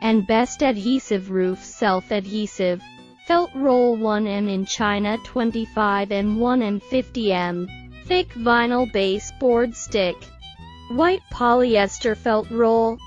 and best adhesive roof self-adhesive. Felt roll 1M in China 25M 1M 50M. Thick vinyl baseboard stick. White polyester felt roll,